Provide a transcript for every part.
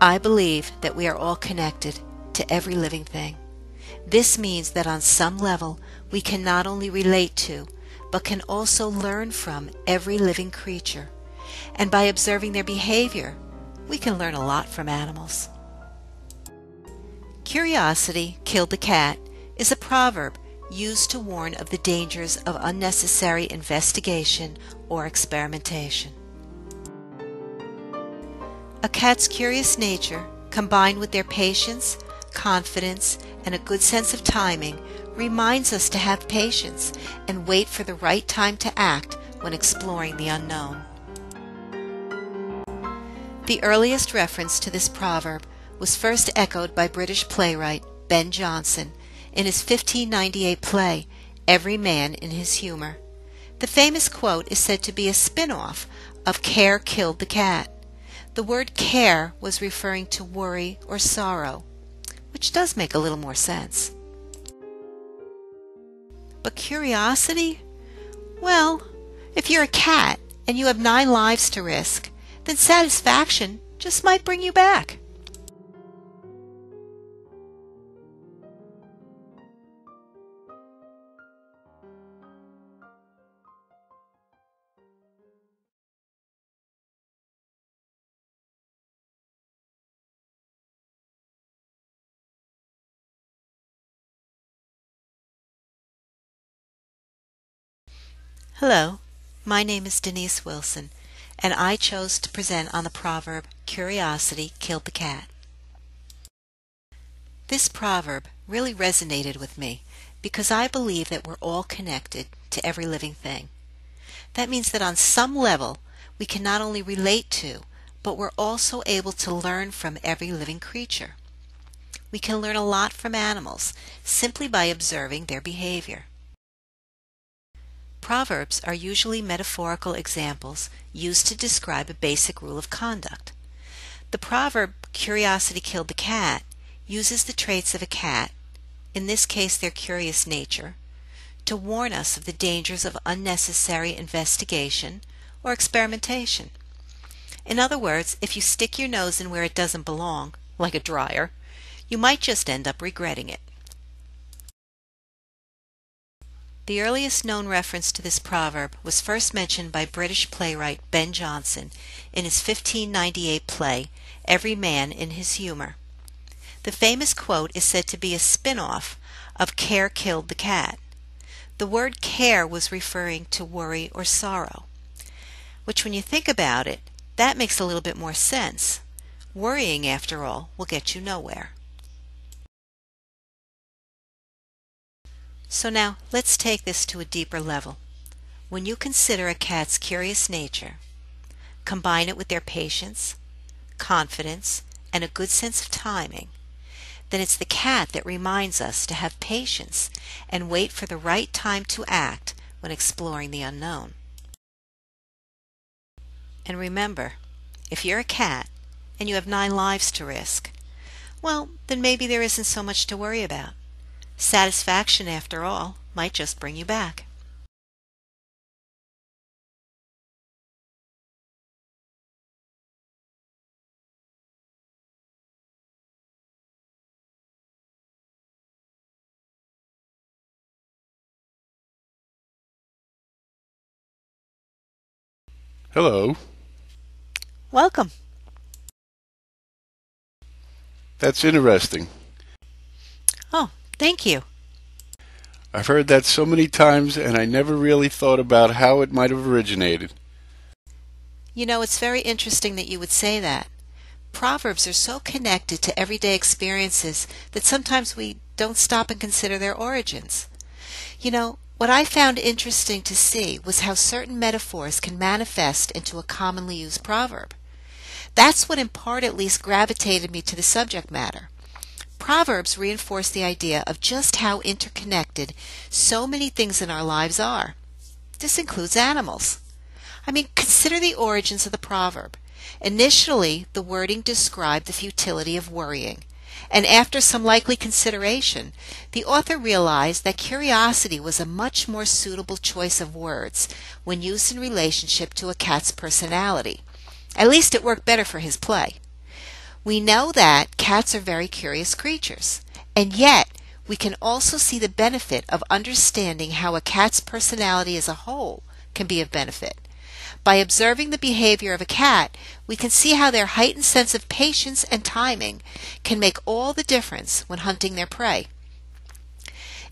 I believe that we are all connected to every living thing. This means that on some level we can not only relate to, but can also learn from every living creature. And by observing their behavior, we can learn a lot from animals. Curiosity killed the cat is a proverb used to warn of the dangers of unnecessary investigation or experimentation. A cat's curious nature, combined with their patience, confidence, and a good sense of timing, reminds us to have patience and wait for the right time to act when exploring the unknown. The earliest reference to this proverb was first echoed by British playwright Ben Jonson in his 1598 play, Every Man in His Humor. The famous quote is said to be a spin off of Care Killed the Cat. The word care was referring to worry or sorrow, which does make a little more sense. But curiosity? Well, if you're a cat and you have nine lives to risk, then satisfaction just might bring you back. Hello, my name is Denise Wilson, and I chose to present on the proverb Curiosity Killed the Cat. This proverb really resonated with me because I believe that we're all connected to every living thing. That means that on some level we can not only relate to, but we're also able to learn from every living creature. We can learn a lot from animals simply by observing their behavior. Proverbs are usually metaphorical examples used to describe a basic rule of conduct. The proverb curiosity killed the cat uses the traits of a cat, in this case their curious nature, to warn us of the dangers of unnecessary investigation or experimentation. In other words, if you stick your nose in where it doesn't belong, like a dryer, you might just end up regretting it. The earliest known reference to this proverb was first mentioned by British playwright Ben Jonson in his 1598 play, Every Man in His Humor. The famous quote is said to be a spin off of Care Killed the Cat. The word care was referring to worry or sorrow, which, when you think about it, that makes a little bit more sense. Worrying, after all, will get you nowhere. So now let's take this to a deeper level. When you consider a cat's curious nature, combine it with their patience, confidence, and a good sense of timing, then it's the cat that reminds us to have patience and wait for the right time to act when exploring the unknown. And remember, if you're a cat and you have nine lives to risk, well, then maybe there isn't so much to worry about. Satisfaction, after all, might just bring you back. Hello. Welcome. That's interesting. Oh, thank you. I've heard that so many times and I never really thought about how it might have originated. You know, it's very interesting that you would say that. Proverbs are so connected to everyday experiences that sometimes we don't stop and consider their origins. You know, what I found interesting to see was how certain metaphors can manifest into a commonly used proverb. That's what in part at least gravitated me to the subject matter. Proverbs reinforce the idea of just how interconnected so many things in our lives are. This includes animals. I mean, consider the origins of the proverb. Initially, the wording described the futility of worrying, and after some likely consideration, the author realized that curiosity was a much more suitable choice of words when used in relationship to a cat's personality. At least it worked better for his play. We know that cats are very curious creatures, and yet we can also see the benefit of understanding how a cat's personality as a whole can be of benefit. By observing the behavior of a cat, we can see how their heightened sense of patience and timing can make all the difference when hunting their prey.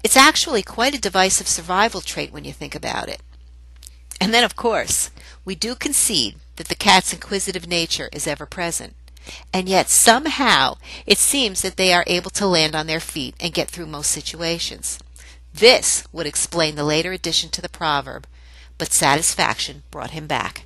It's actually quite a divisive survival trait when you think about it. And then, of course, we do concede that the cat's inquisitive nature is ever present. And yet, somehow, it seems that they are able to land on their feet and get through most situations. This would explain the later addition to the proverb, but satisfaction brought him back.